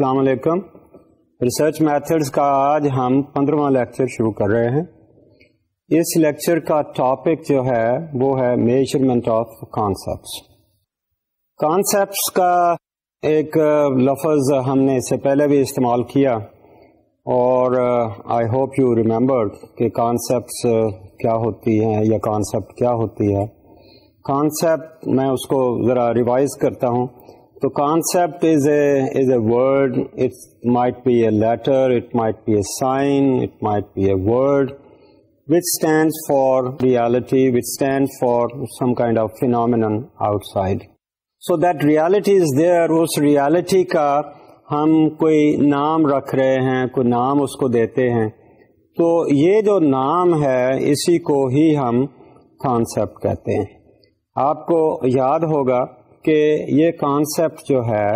السلام علیکم research methods کا آج ہم پندرہواں لیکچر شروع کر رہے ہیں اس لیکچر کا ٹاپک جو ہے وہ ہے میجرمنٹ آف کانسیپٹس کانسیپٹس کا ایک لفظ ہم نے اس سے پہلے بھی استعمال کیا اور آئی ہوپ یو ریمبر کہ کانسیپٹس کیا ہوتی ہیں یا کانسیپٹ کیا ہوتی ہے کانسیپٹ میں اس کو ذرا ریوائز کرتا ہوں تو concept is a is a word it might be a letter it it might might be be a a sign word which stand for reality which stand for some kind of phenomenon outside so that reality is there اس reality کا ہم کوئی نام رکھ رہے ہیں کوئی نام اس کو دیتے ہیں تو یہ جو نام ہے اسی کو ہی ہم کانسیپٹ کہتے ہیں آپ کو یاد ہوگا کہ یہ کانسیپٹ جو ہے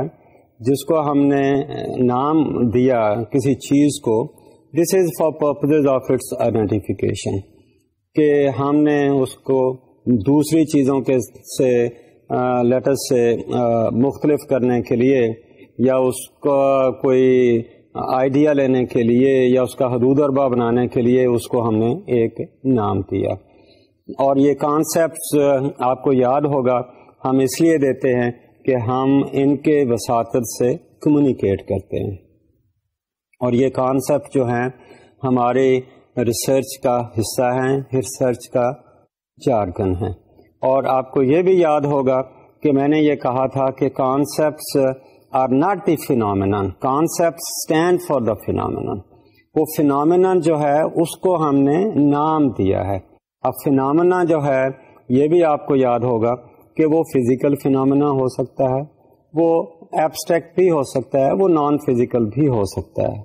جس کو ہم نے نام دیا کسی چیز کو this is for purpose of its identification کہ ہم نے اس کو دوسری چیزوں کے سے لیٹر سے مختلف کرنے کے لیے یا اس کا کوئی آئیڈیا لینے کے لیے یا اس کا حدود اربا بنانے کے لیے اس کو ہم نے ایک نام دیا اور یہ کانسیپٹس آپ کو یاد ہوگا ہم اس لیے دیتے ہیں کہ ہم ان کے وساتت سے کمیونیکیٹ کرتے ہیں اور یہ کانسیپٹ جو ہیں ہمارے ریسرچ کا حصہ ہیں ریسرچ کا جارگن ہے اور آپ کو یہ بھی یاد ہوگا کہ میں نے یہ کہا تھا کہ concepts are not the phenomenon concept stand for the phenomenon وہ فینامن جو ہے اس کو ہم نے نام دیا ہے اب فینامنا جو ہے یہ بھی آپ کو یاد ہوگا کہ وہ فزیکل فینا ہو سکتا ہے وہ ایبسٹیکٹ بھی ہو سکتا ہے وہ نان فزیکل بھی ہو سکتا ہے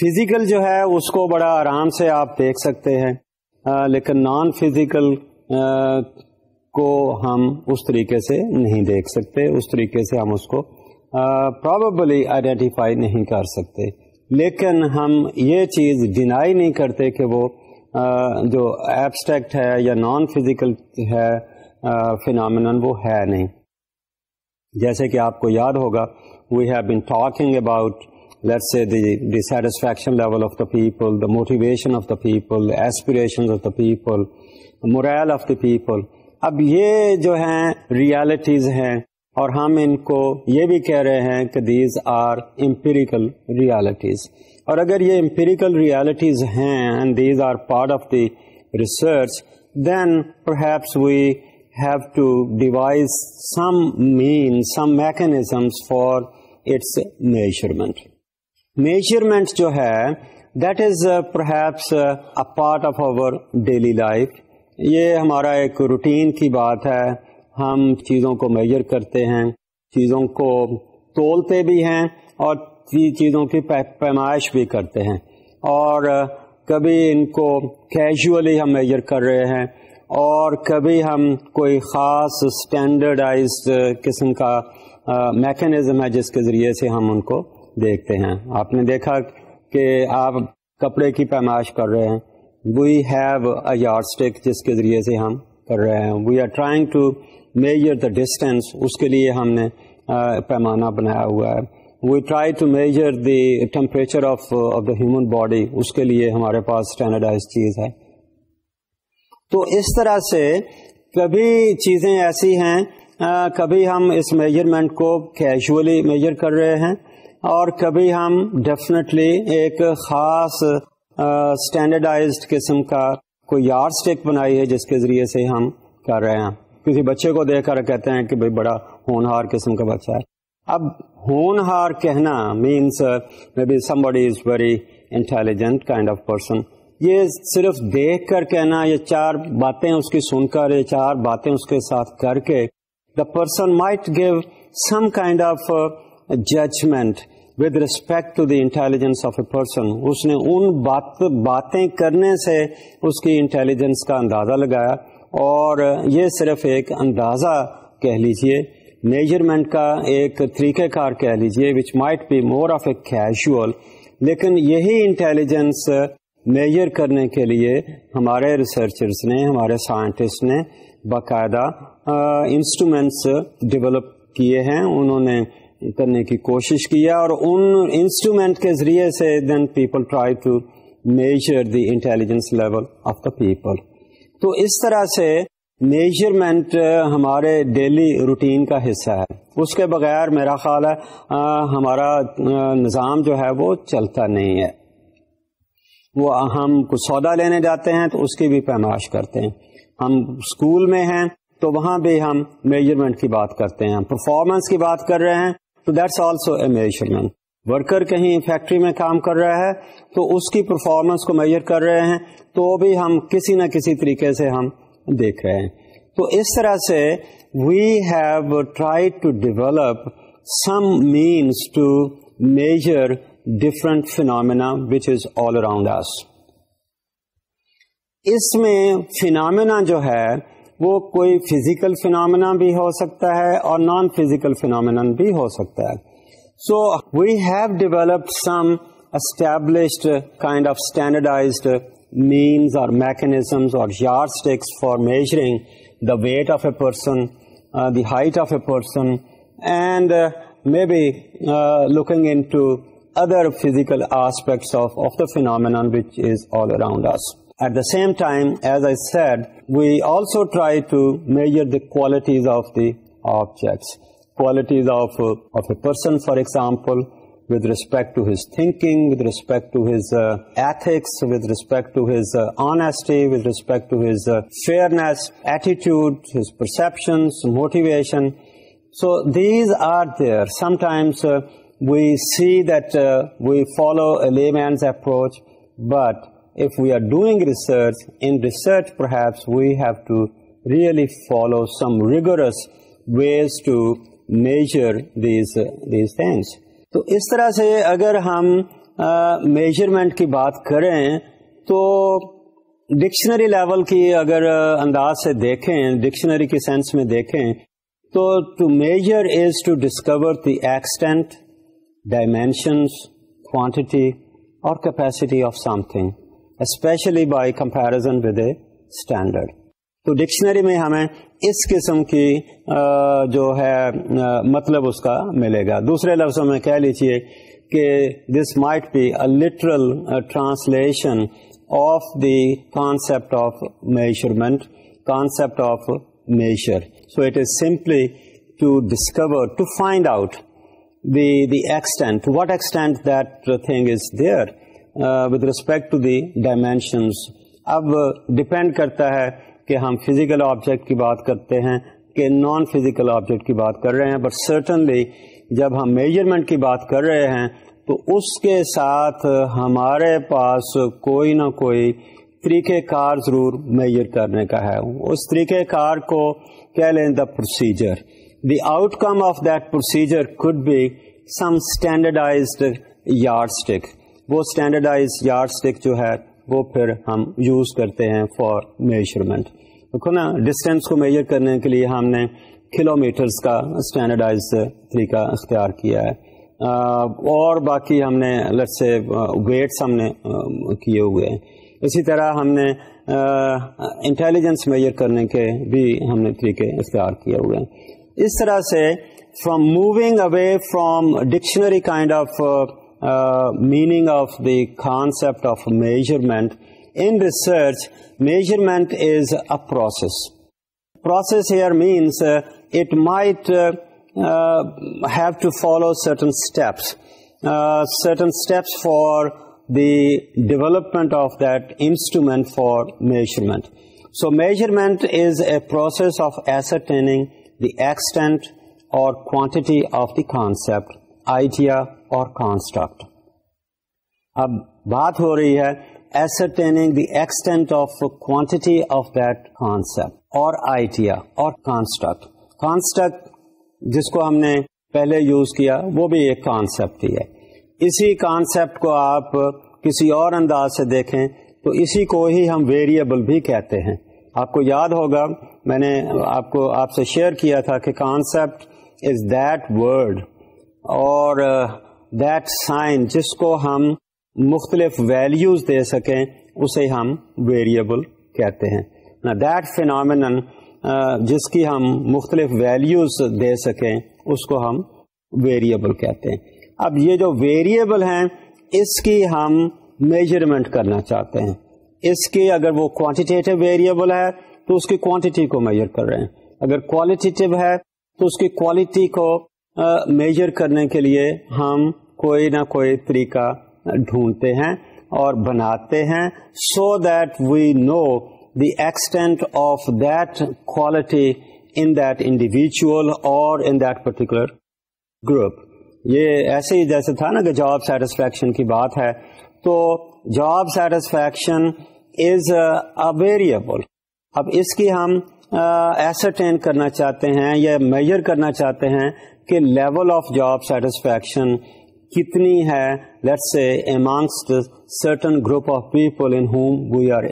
فزیکل جو ہے اس کو بڑا آرام سے آپ دیکھ سکتے ہیں لیکن نان فزیکل کو ہم اس طریقے سے نہیں دیکھ سکتے اس طریقے سے ہم اس کو پرابلی آئیڈینٹیفائی نہیں کر سکتے لیکن ہم یہ چیز ڈینائی نہیں کرتے کہ وہ جو ایبسٹیکٹ ہے یا نان فزیکل ہے فینام وہ ہے نہیں جیسے کہ آپ کو یاد ہوگا we have been talking about C satisfaction level of the people the motivation of the people aspiration of the people morale of the people اب یہ جو ہیں ریالٹیز ہیں اور ہم ان کو یہ بھی کہہ رہے ہیں کہ دیز آر امپیریکل ریالٹیز اور اگر یہ امپیریکل ریالٹیز ہیں and these are part of the research then perhaps we have to devise some mean some mechanism for its measurement measurement جو ہے that is perhaps a part of our daily life یہ ہمارا ایک routine کی بات ہے ہم چیزوں کو میجر کرتے ہیں چیزوں کو تولتے بھی ہیں اور چیزوں کی پیمائش بھی کرتے ہیں اور کبھی ان کو کیجولی ہم میجر کر رہے ہیں اور کبھی ہم کوئی خاص اسٹینڈرڈائز قسم کا میکینزم ہے جس کے ذریعے سے ہم ان کو دیکھتے ہیں آپ نے دیکھا کہ آپ کپڑے کی پیمائش کر رہے ہیں we have a yardstick جس کے ذریعے سے ہم کر رہے ہیں we are trying to measure the distance اس کے لیے ہم نے پیمانہ بنایا ہوا ہے we try to measure the temperature of of the human body اس کے لیے ہمارے پاس اسٹینڈرڈائز چیز ہے تو اس طرح سے کبھی چیزیں ایسی ہیں کبھی ہم اس میجرمنٹ کو کیجولی میجر کر رہے ہیں اور کبھی ہم ڈیفینیٹلی ایک خاص اسٹینڈرڈائزڈ قسم کا کوئی یار اسٹیک بنائی ہے جس کے ذریعے سے ہم کر رہے ہیں کسی بچے کو دیکھ کر کہتے ہیں کہ بھائی بڑا ہونہار قسم کا بچہ ہے اب ہونہار کہنا means maybe somebody is very intelligent kind of person یہ صرف دیکھ کر کہنا یا چار باتیں اس کی سن کر یا چار باتیں اس کے ساتھ کر کے the person might give some kind of judgment with respect to the intelligence of a person اس نے ان بات باتیں کرنے سے اس کی انٹیلیجنس کا اندازہ لگایا اور یہ صرف ایک اندازہ کہہ لیجئے میجرمنٹ کا ایک طریقہ کار کہہ لیجئے which might be more of a casual لیکن یہی انٹیلیجنس میجر کرنے کے لیے ہمارے ریسرچرس نے ہمارے سائنٹسٹ نے باقاعدہ انسٹرومینٹس ڈیولپ کیے ہیں انہوں نے کرنے کی کوشش کی ہے اور ان انسٹرومینٹ کے ذریعے سے then people try to measure the intelligence level of the people تو اس طرح سے میجرمنٹ ہمارے ڈیلی روٹین کا حصہ ہے اس کے بغیر میرا خیال ہے ہمارا نظام جو ہے وہ چلتا نہیں ہے وہ ہم کچھ سودا لینے جاتے ہیں تو اس کی بھی پیمائش کرتے ہیں ہم اسکول میں ہیں تو وہاں بھی ہم میجرمنٹ کی بات کرتے ہیں پرفارمنس کی بات کر رہے ہیں تو that's also a measurement worker کہیں فیکٹری میں کام کر رہا ہے تو اس کی پرفارمنس کو میجر کر رہے ہیں تو بھی ہم کسی نہ کسی طریقے سے ہم دیکھ رہے ہیں تو اس طرح سے we have try to develop some means to measure different phenomena which is all around us اس میں فینامنا جو ہے وہ کوئی فزیکل فینامنا بھی ہو سکتا ہے اور نان فزیکل فینامنا بھی ہو سکتا ہے so we have developed some established kind of standardised means اور میکنیزمز اور yardsticks for measuring the weight of a person the height of a person and maybe looking into other physical aspects of, of the phenomenon which is all around us. At the same time, as I said, we also try to measure the qualities of the objects. Qualities of, of a person, for example, with respect to his thinking, with respect to his uh, ethics, with respect to his uh, honesty, with respect to his uh, fairness, attitude, his perceptions, motivation. So these are there. Sometimes uh, we see that we follow layman's approach but if we are doing research in research perhaps we have to really follow some rigorous way to measure these these things تو اس طرح سے اگر ہم measurement کی بات کریں تو ڈکشنری لیول کی اگر انداز سے دیکھیں ڈکشنری کی سینس میں دیکھیں تو to measure is to discover the extent dimensions quantity اور capacity of something especially by comparison with a standard تو ڈکشنری میں ہمیں اس قسم کی جو ہے مطلب اس کا ملے گا دوسرے لفظوں میں کہہ لیجیے کہ this might be a literal translation of the concept of measurement concept of measure so it is simply to discover to find out the the extent what extent that thing is there with respect the dimensions اب depend کرتا ہے کہ ہم physical object کی بات کرتے ہیں کہ نان فزیکل آبجیکٹ کی بات کر رہے ہیں بٹ سرٹنلی جب ہم میجرمنٹ کی بات کر رہے ہیں تو اس کے ساتھ ہمارے پاس کوئی نہ کوئی طریقہ کار ضرور میجر کرنے کا ہے اس طریقہ کار کو کہہ لیں the procedure the outcome of دوسیجر could be some standardised yardstick وہ اسٹینڈرڈائز یارڈ اسٹک جو ہے وہ پھر ہم یوز کرتے ہیں فار میجرمنٹ دیکھو نا ڈسٹینس کو میجر کرنے کے لیے ہم نے کلو میٹرس کا اسٹینڈرڈائز طریقہ اختیار کیا ہے اور باقی ہم نے لٹ سے ویٹس ہم نے کیے ہوئے ہیں اسی طرح ہم نے انٹیلیجنس میجر کرنے کے بھی ہم نے طریقے اختیار کیے ہوئے ہیں इस तरह from moving away from dictionary kind of uh, uh, meaning of the concept of measurement, in research, measurement is a process. Process here means uh, it might uh, uh, have to follow certain steps, uh, certain steps for the development of that instrument for measurement. So measurement is a process of ascertaining extent اور quantity of the concept idea اور construct اب بات ہو رہی ہے extent the extent of کوٹ دنسپٹ اور idea اور کانسٹرکٹ Construct جس کو ہم نے پہلے یوز کیا وہ بھی ایک کانسیپٹ ہی ہے اسی کانسیپٹ کو آپ کسی اور انداز سے دیکھیں تو اسی کو ہی ہم ویریبل بھی کہتے ہیں آپ کو یاد ہوگا میں نے آپ کو آپ سے شیئر کیا تھا کہ کانسیپٹ از دیٹ ورڈ اور دیٹ uh, سائن جس کو ہم مختلف ویلیوز دے سکیں اسے ہم ویریبل کہتے ہیں دیٹ فینامن uh, جس کی ہم مختلف ویلیوز دے سکیں اس کو ہم ویریبل کہتے ہیں اب یہ جو ویریبل ہیں اس کی ہم میجرمنٹ کرنا چاہتے ہیں اس اگر وہ کوانٹیٹیو ویریبل ہے تو اس کی کوانٹیٹی کو میجر کر رہے ہیں اگر کوالٹیٹیو ہے تو اس کی کوالٹی کو میجر کرنے کے لیے ہم کوئی نہ کوئی طریقہ ڈھونڈتے ہیں اور بناتے ہیں so that we know the extent of that quality in that دل اور ان دیٹ پرٹیکولر گروپ یہ ایسے ہی جیسے تھا نا کہ جاب سیٹسفیکشن کی بات ہے تو جاب سیٹسفیکشن از اویریبل اب اس کی ہم ایسرٹین کرنا چاہتے ہیں یا میجر کرنا چاہتے ہیں کہ لیول آف جاب سیٹسفیکشن کتنی ہے let's amongst certain group of people in whom we are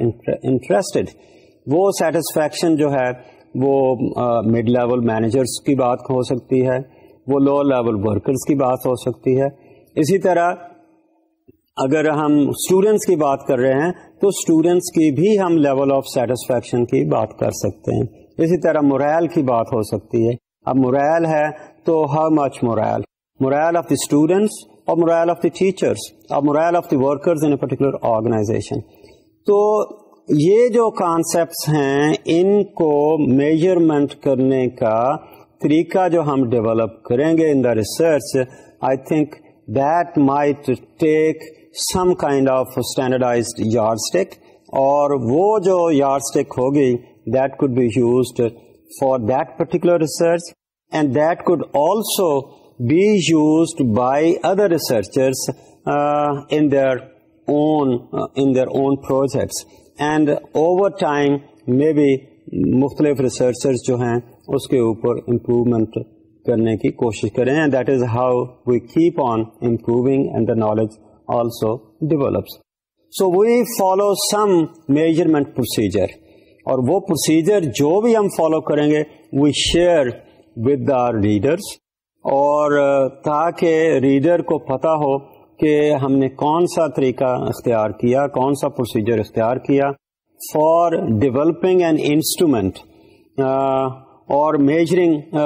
interested وہ سیٹسفیکشن جو ہے وہ مڈ لیول مینیجرس کی بات ہو سکتی ہے وہ لوور لیول ورکرس کی بات ہو سکتی ہے اسی طرح اگر ہم اسٹوڈینٹس کی بات کر رہے ہیں تو اسٹوڈینٹس کی بھی ہم لیول آف سیٹسفیکشن کی بات کر سکتے ہیں اسی طرح مورائل کی بات ہو سکتی ہے اب مورائل ہے تو how much morale morale of the students اور مورائل آف دی ٹیچرس اور morale of the workers in particular organization تو یہ جو کانسیپٹس ہیں ان کو میجرمنٹ کرنے کا طریقہ جو ہم ڈیولپ کریں گے in the research I think that my take some kind of standardised yardstick اور وہ جو یارڈ اسٹک ہوگی that could be used for that particular research and that could also be used by other researchers in their their own own in projects and over time میں بھی مختلف researchers جو ہیں اس کے اوپر امپروومنٹ کرنے کی کوشش کریں that is how we keep on improving and the knowledge also develops so we follow some measurement procedure اور وہ پروسیجر جو بھی ہم فالو کریں گے we share with our readers اور تاکہ ریڈر کو پتا ہو کہ ہم نے کون سا طریقہ اختیار کیا کون سا پروسیجر اختیار کیا فار ڈیولپنگ این انسٹرومینٹ اور measuring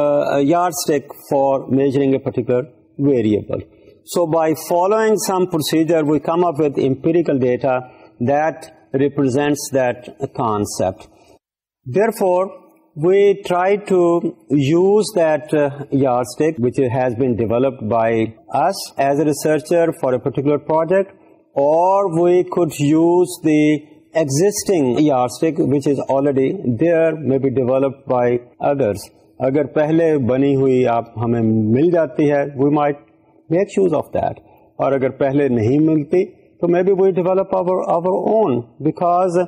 yardstick for measuring a particular variable So by following some procedure, we come up with empirical data that represents that concept. Therefore, we try to use that uh, yardstick which has been developed by us as a researcher for a particular project or we could use the existing yardstick which is already there maybe developed by others. अगर पहले बनी हुई आप हमें मिल जाती है we might make use of that और अगर पहले नहीं मिलती तो maybe we develop our our own because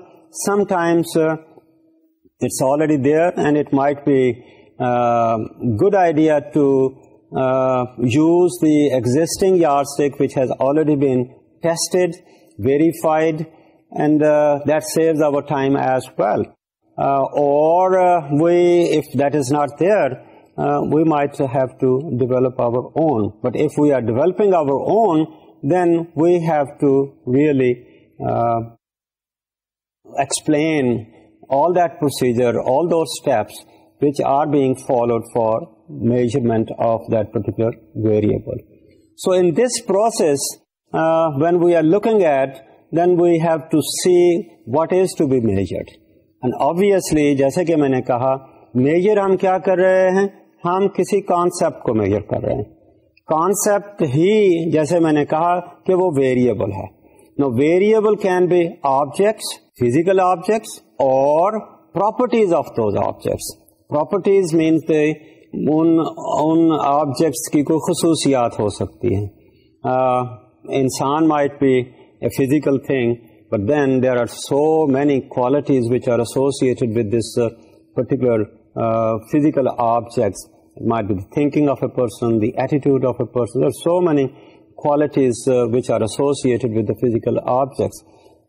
sometimes it's already there and it might be good idea to use the existing yardstick which has already been tested verified and uh, that saves our time as well. Uh, or uh, we, if that is not there, uh, we might have to develop our own. But if we are developing our own, then we have to really uh, explain all that procedure, all those steps which are being followed for measurement of that particular variable. So in this process, uh, when we are looking at, then we have to see what is to be measured. And obviously, जैसे कि मैंने कहा, major हम क्या कर रहे हैं ہم کسی کانسیپٹ کو میجر کر رہے ہیں کانسیپٹ ہی جیسے میں نے کہا کہ وہ ویریبل ہے now variable can be objects physical objects اور properties of those objects properties means ان آبجیکٹس کی کوئی خصوصیات ہو سکتی ہیں انسان might be a physical thing but then there are so many qualities which are associated with this particular physical objects It might be the thinking of a person, the attitude of a person. There are so many qualities uh, which are associated with the physical objects.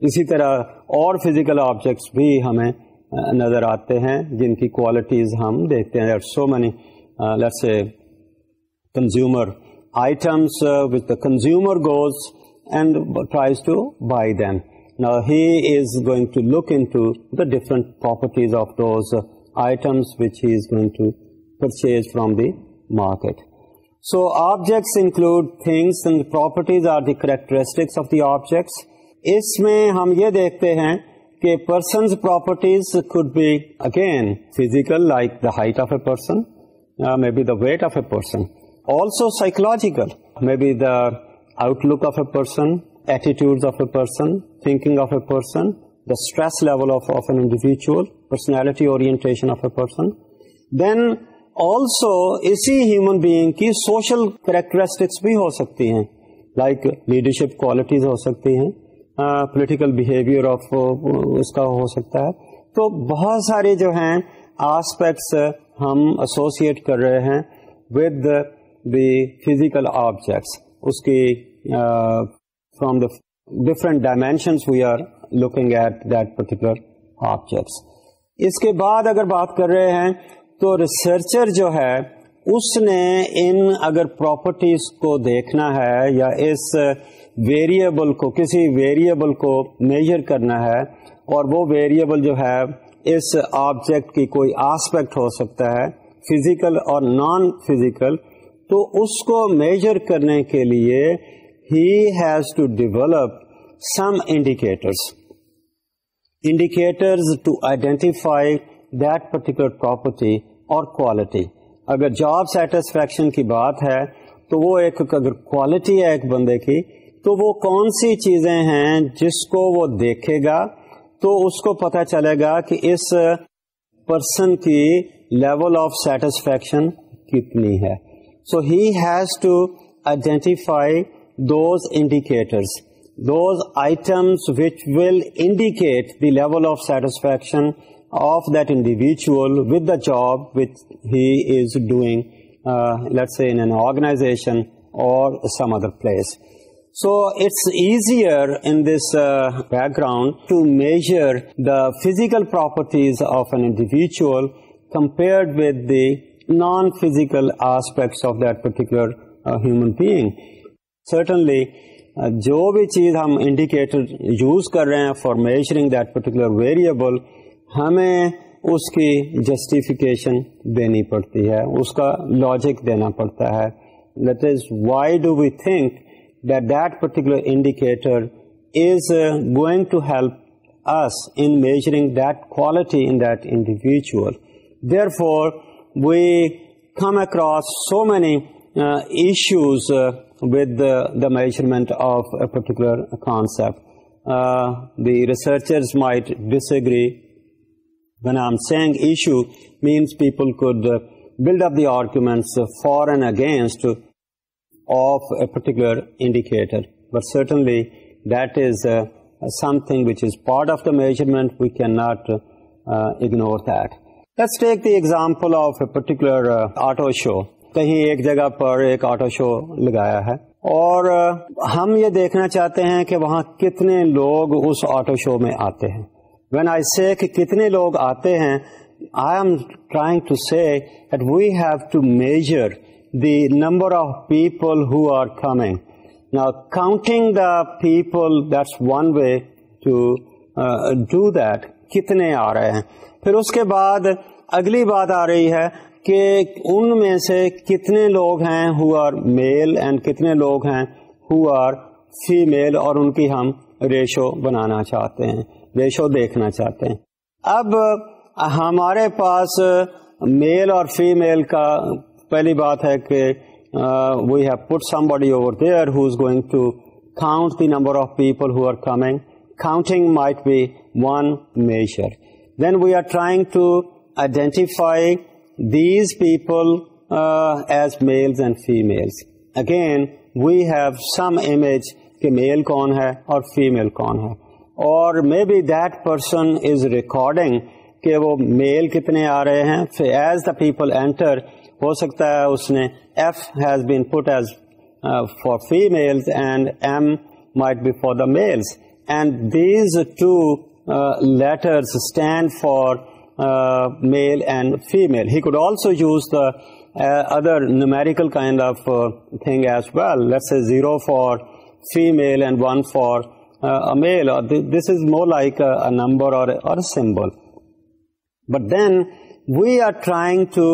इसी तरह all physical objects we have another नज़र आते हैं जिनकी qualities हम देखते There are so many, uh, let's say, consumer items which uh, the consumer goes and tries to buy them. Now he is going to look into the different properties of those items which he is going to purchased from the market. So objects include things and properties are the characteristics of the objects. इसमें हम ये देखते हैं person's properties could be again physical like the height of a person, uh, maybe the weight of a person. Also psychological, maybe the outlook of a person, attitudes of a person, thinking of a person, the stress level of, of an individual, personality orientation of a person. Then also اسی human being کی social characteristics بھی ہو سکتی ہیں like leadership qualities ہو سکتی ہیں political behaviour of اس کا ہو سکتا ہے تو بہت سارے جو ہیں آسپیکٹس ہم ایسوسیٹ کر رہے ہیں ود دی فزیکل آبجیکٹس اس کی from the different dimensions we are looking at that particular objects اس کے بعد اگر بات کر رہے ہیں تو ریسرچر جو ہے اس نے ان اگر پراپرٹیز کو دیکھنا ہے یا اس ویریبل کو کسی ویریبل کو میجر کرنا ہے اور وہ ویریبل جو ہے اس آبجیکٹ کی کوئی آسپیکٹ ہو سکتا ہے فزیکل اور نان فزیکل تو اس کو میجر کرنے کے لیے ہی has to develop some indicators indicators to identify property اور کوالٹی اگر جاب سیٹسفیکشن کی بات ہے تو وہ ایک کوالٹی ہے ایک بندے کی تو وہ کون سی چیزیں ہیں جس کو وہ دیکھے گا تو اس کو پتا چلے گا کہ اس پرسن کی لیول آف سیٹسفیکشن کتنی ہے so has to identify those indicators those items which will indicate level of satisfaction of that individual with the job which he is doing, uh, let's say in an organization or some other place. So it's easier in this uh, background to measure the physical properties of an individual compared with the non-physical aspects of that particular uh, human being. Certainly, job uh, भी चीज़ हम indicator use कर रहे हैं for measuring ہمیں اس کی justification دینی پڑتی ہے اس کا لاجک دینا پڑتا ہے that is why do we think that that particular indicator is going to help us in measuring individual. Quality in come across for we uh, across so many issues the measurement of a particular concept the researchers researchers disagree When I'm saying issue, means people could uh, build up the arguments uh, for and against of a particular indicator. But certainly that is uh, something which is part of the measurement. We cannot uh, uh, ignore that. Let's take the example of a particular uh, auto show. कहीं एक जगह पर एक auto show लगाया है और हम ये देखना चाहते हैं कि वहाँ कितने लोग उस ऑटो शो में आते हैं وین کتنے لوگ آتے ہیں I am trying to set we have to measure the number of people who are them counting the people that one way to do that کتنے آ رہے ہیں پھر اس کے بعد اگلی بات آ رہی ہے کہ ان میں سے کتنے لوگ ہیں ہو آر میل اینڈ کتنے لوگ ہیں ہو آر فیمل اور ان کی ہم ریشو بنانا چاہتے ہیں شو دیکھنا چاہتے ہیں اب ہمارے پاس میل اور میل کا پہلی بات ہے کہ we have put somebody over there who is going to count the number of people who are coming counting might be one measure then we are trying to identify these people as male and female again we have some image کہ male کون ہے اور female کون ہے اور maybe that person is recording کہ وہ male کتنے آ رہے ہیں ایز دا پیپل اینٹر ہو سکتا ہے اس نے F has been put as for female and M might be for the males and these two letters stand for male and female he could also use the other numerical kind of thing as well let's a zero for female and one for Uh, a male or uh, th this is more like a, a number or a, or a symbol. But then we are trying to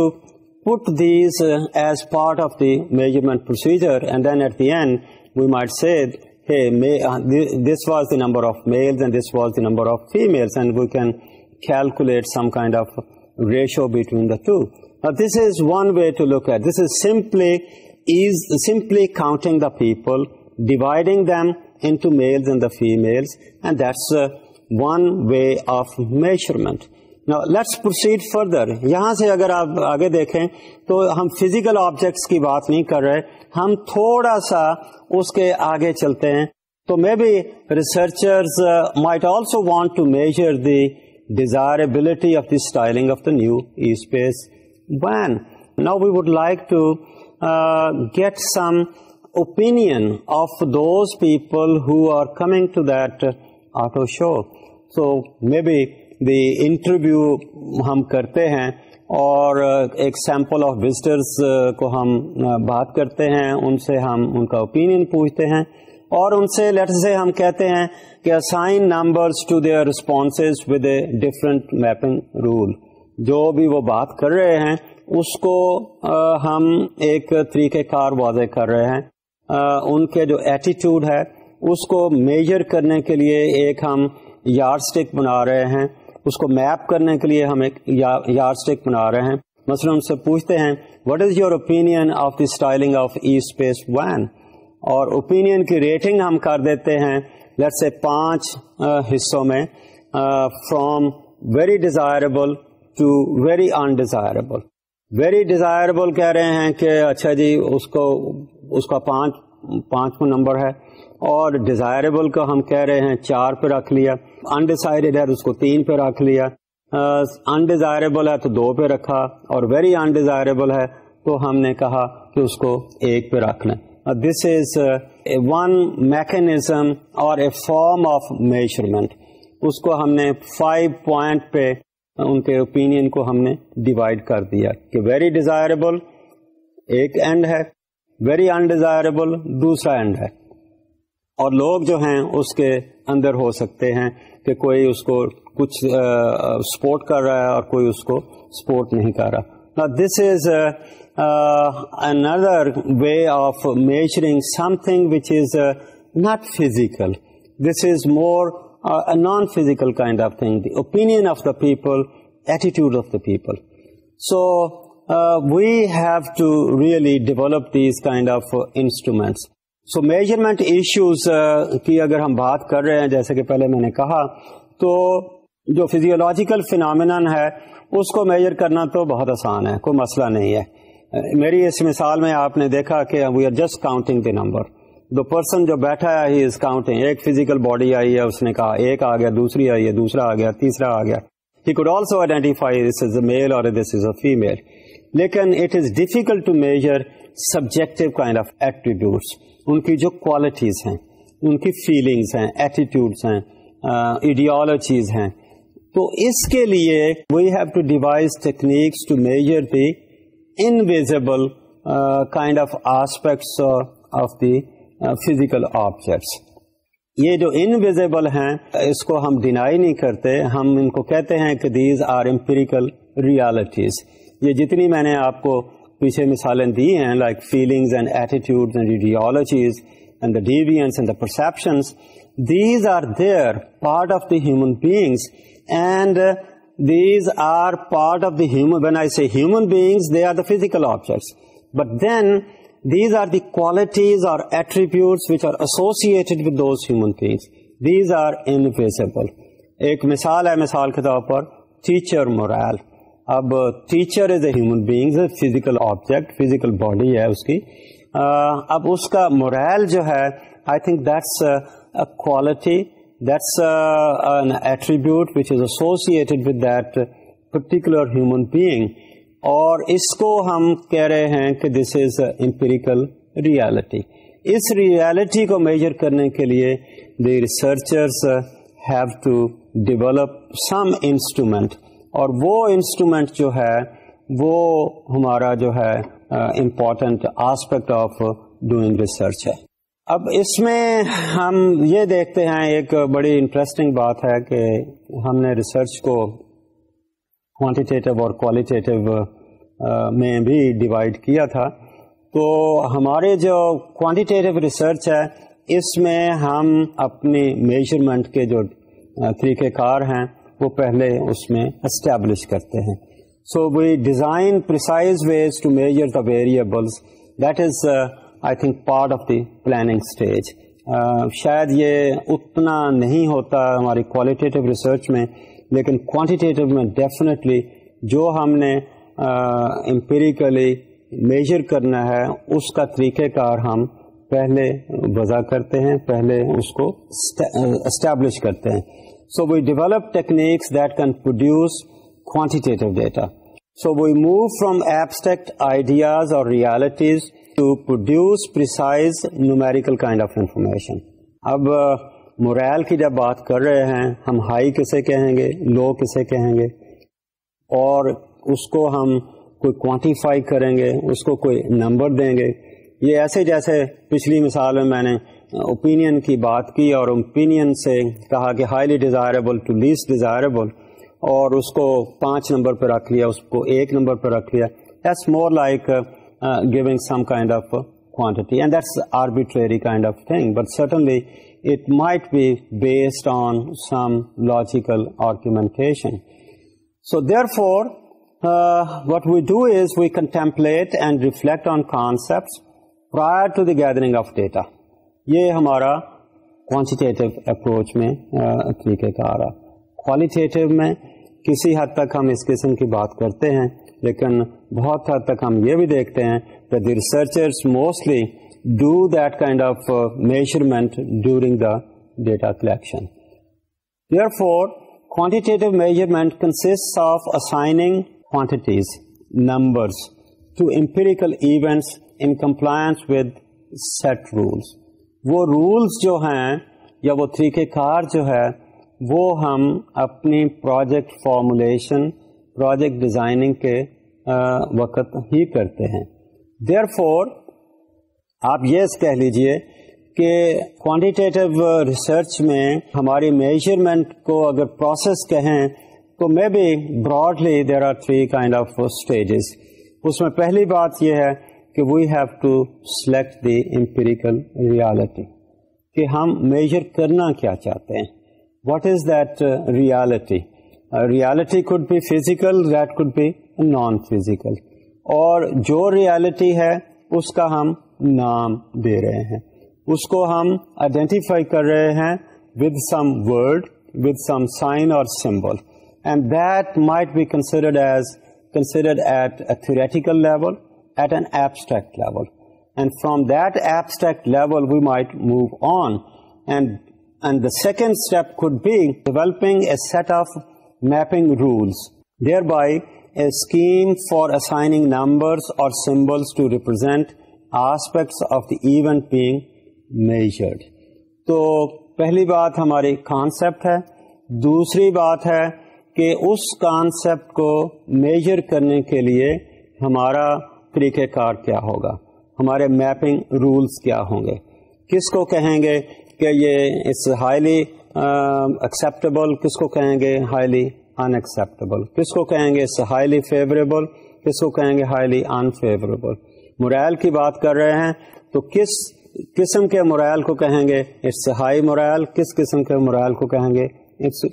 put these uh, as part of the measurement procedure and then at the end we might say hey may, uh, th this was the number of males and this was the number of females and we can calculate some kind of ratio between the two. Now this is one way to look at this is simply is simply counting the people, dividing them into males and and the females that's uh, one way of measurement. Now, let's proceed further. یہاں سے اگر آپ آگے دیکھیں تو ہم physical objects کی بات نہیں کر رہے ہم تھوڑا سا اس کے آگے چلتے ہیں تو maybe researchers might also want to measure the desirability of the styling of the new space when now we would like to get some opinion of those people who are coming to do so maybe the interview ہم کرتے ہیں اور ایک sample of visitors کو ہم uh, بات کرتے ہیں ان سے ہم ان کا اوپینین پوچھتے ہیں اور ان سے لیٹر سے ہم کہتے ہیں کہ assign to their response with a different mapping rule جو بھی وہ بات کر رہے ہیں اس کو uh, ہم ایک طریقہ کار واضح کر رہے ہیں ان کے جو ایٹیٹیوڈ ہے اس کو میجر کرنے کے لیے ایک ہم سٹک بنا رہے ہیں اس کو میپ کرنے کے لیے ہم ایک یار سٹک بنا رہے ہیں مثلا ان سے پوچھتے ہیں what is your opinion of the styling of a space when اور اوپینین کی ریٹنگ ہم کر دیتے ہیں لیٹ سے پانچ حصوں میں from very desirable to very undesirable very desirable کہہ رہے ہیں کہ اچھا جی اس کو اس کا پانچ پانچواں نمبر ہے اور ڈیزائربل کا ہم کہہ رہے ہیں چار پہ رکھ لیا انڈیسائڈیڈ ہے تو اس کو تین پہ رکھ لیا انڈیزائربل ہے تو دو پہ رکھا اور ویری انڈیزائربل ہے تو ہم نے کہا کہ اس کو ایک پہ رکھ لیں this is a one mechanism اور اے فارم آف میجرمنٹ اس کو ہم نے فائیو پوائنٹ پہ ان کے اوپین کو ہم نے ڈیوائڈ کر دیا کہ ویری ڈیزائربل ایک اینڈ ہے ویری انڈیزائربل دوسرا اینڈ ہے اور لوگ جو ہیں اس کے اندر ہو سکتے ہیں کہ کوئی اس کو کچھ سپورٹ کر رہا ہے اور کوئی اس کو سپورٹ نہیں کر رہا this is another way of measuring something which is not physical this is more non physical kind of thing the opinion of the people attitude of the people so we've to really develop these kind of instruments so measurement issues کی اگر ہم بات کر رہے ہیں جیسے کہ پہلے میں نے کہا تو جو فزیولاجیکل فینومین ہے اس کو میجر کرنا تو بہت آسان ہے کوئی مسئلہ نہیں ہے میری اس مثال میں آپ نے دیکھا کہ we are just counting the number دو پرسن جو بیٹھا ہے ہی از کاؤنٹنگ ایک فزیکل باڈی آئی ہے اس نے کہا ایک آ گیا دوسری آئی ہے دوسرا آ گیا تیسرا آ گیا he could also identify this is a male اور دس از اے فیمل لیکن it is difficult to measure subjective kind of attitudes ان کی جو کوالٹیز ہیں ان کی فیلنگس ہیں ایٹیٹیوڈس ہیں ایڈیالوجیز uh, ہیں تو اس کے لیے we have to devise techniques to measure the invisible kind of aspects of the physical objects یہ جو انویزبل ہیں اس کو ہم ڈینائی نہیں کرتے ہم ان کو کہتے ہیں کہ دیز آر امپیریکل ریالٹیز یہ جتنی میں نے آپ کو پیچھے مثالیں دی ہیں like feelings and attitude and ideologies and the deviance and the perceptions these are their part of the human beings and these are part of the human when I see human beings they are the physical objects but then these are the qualities اور attributes which are associated with those human beings these are انفیسیبل ایک مثال ہے مثال کے طور پر teacher morale اب teacher is a human beings physical object physical body ہے اس کی اب اس کا مورائل جو ہے I think that's quality that's attribute which is associated with that particular human being اور اس کو ہم کہہ رہے ہیں کہ دس از امپیریکل ریالٹی اس ریالٹی کو میجر کرنے کے لیے the researchers have to develop some instrument اور وہ انسٹرومینٹ جو ہے وہ ہمارا جو ہے important aspect of doing research ہے اب اس میں ہم یہ دیکھتے ہیں ایک بڑی انٹرسٹنگ بات ہے کہ ہم نے ریسرچ کو کوانٹیٹیو اور کوالٹیٹیو میں بھی ڈیوائڈ کیا تھا تو ہمارے جو کوانٹیٹیو ریسرچ ہے اس میں ہم اپنی میجرمنٹ کے جو طریقہ کار ہیں وہ پہلے اس میں اسٹیبلش کرتے ہیں so we design ways to measure the variables that is I think part of the planning stage شاید یہ اتنا نہیں ہوتا ہماری کوالٹیٹیو ریسرچ میں لیکن کوانٹیٹیو میں ڈیفینیٹلی جو ہم نے امپیریکلی uh, میجر کرنا ہے اس کا طریقہ کار ہم پہلے وضع کرتے ہیں پہلے اس کو اسٹیبلش uh, کرتے ہیں ریالٹیز ٹو پروڈیوس نیوریکلمیشن اب موریل uh, کی جب بات کر رہے ہیں ہم ہائی کیسے کہیں گے لو کسے کہیں گے اور اس کو ہم کوئی کوانٹیفائی کریں گے اس کو کوئی نمبر دیں گے یہ ایسے جیسے پچھلی مثال میں میں نے اوپینین کی بات کی اور اوپینین سے کہا کہ highly desirable to least desirable اور اس کو پانچ نمبر پہ رکھ لیا اس کو ایک نمبر پہ رکھ لیا that's more like giving some kind of quantity and that's arbitrary kind of thing but certainly it might be based on some logical argumentation so therefore what we do is we contemplate and reflect on concept prior to the gathering of data یہ ہمارا quantitative approach میں طریقہ کار ہے رہا qualitative میں کسی حد تک ہم اس قسم کی بات کرتے ہیں لیکن بہت حد تک ہم یہ بھی دیکھتے ہیں کہ the researchers mostly do that kind of measurement during the data collection for quantitative measurement consist of assigning quantities numbers to empirical events in compliance with set rules وہ رولس جو ہیں یا وہ طریقہ کار جو ہے وہ ہم اپنی پروجیکٹ فارمولیشن پروجیکٹ ڈیزائننگ کے وقت ہی کرتے ہیں دیر فور آپ یہ کہہ لیجئے کہ کوانٹیٹیو ریسرچ میں ہماری میجرمنٹ کو اگر پروسیس کہیں تو maybe broadly there are three kind of stages اس میں پہلی بات یہ ہے کہ we have to select the empirical reality کہ ہم میجر کرنا کیا چاہتے ہیں what is that reality reality could بھی فزیکل دیٹ کڈ بھی نان فزیکل اور جو ریالٹی ہے اس کا ہم نام دے رہے ہیں اس کو ہم آئیڈینٹیفائی کر رہے ہیں with some word with some sign اور symbol and that might be considered as considered at a theoretical level at an abstract level and from دبسٹرپنگ of rule dear by a for assigning number اور symbols to represent aspects of the event measured تو پہلی بات ہماری concept ہے دوسری بات ہے کہ اس کانسیپٹ کو میجر کرنے کے لیے ہمارا طریقہ کار کیا ہوگا ہمارے میپنگ رولز کیا ہوں گے کس کو کہیں گے کہ یہ اس ہائیلی ایکسیپٹیبل کس کو کہیں گے ہائیلی ان ایکسیپٹیبل کس کو کہیں گے اس ہائیلی فیوریبل کس کو کہیں گے ہائیلی انفیوریبل مرائل کی بات کر رہے ہیں تو کس قسم کے مرائل کو کہیں گے اٹس ہائی مرائل کس قسم کے مرائل کو کہیں گے اٹس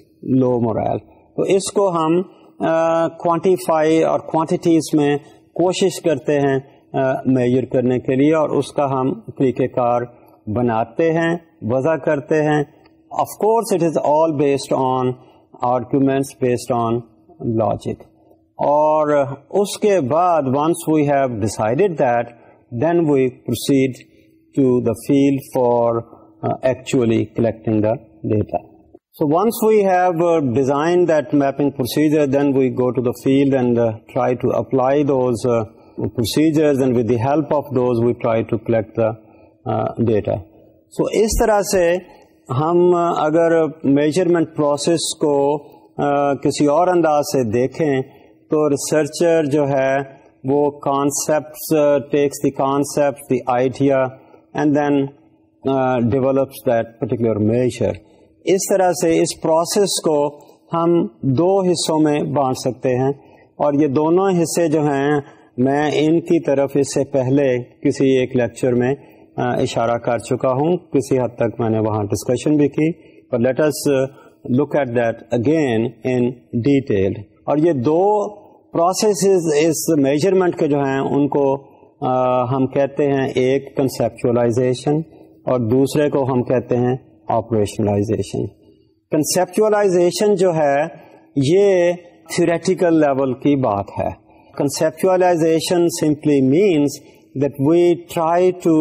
لو مرائل تو اس کو ہم کوانٹیفائی اور کوانٹیٹیز میں کوشش کرتے ہیں میجر کرنے کے لیے اور اس کا ہم طریقہ کار بناتے ہیں وضع کرتے ہیں of course it is all based on arguments based on logic اور اس کے بعد once we have decided that then we proceed to the field for actually collecting the data So once we have uh, designed that mapping procedure, then we go to the field and uh, try to apply those uh, procedures and with the help of those, we try to collect the data. So is tarah se, hum uh, agar measurement process ko uh, kisi aur andaaz se dekhen, to researcher jo hai, wo takes the concept, the idea, and then develops that particular measure. اس طرح سے اس process کو ہم دو حصوں میں بانٹ سکتے ہیں اور یہ دونوں حصے جو ہیں میں ان کی طرف اس سے پہلے کسی ایک لیکچر میں اشارہ کر چکا ہوں کسی حد تک میں نے وہاں ڈسکشن بھی کی پر let's look at that again in detail اور یہ دو پروسیسز اس میجرمنٹ کے جو ہیں ان کو ہم کہتے ہیں ایک کنسیپچولاشن اور دوسرے کو ہم کہتے ہیں آپریشنلائزیشن کنسیپچولاشن جو ہے یہ تھیوریٹیکل لیول کی بات ہے کنسیپچولاشن simply means that we try to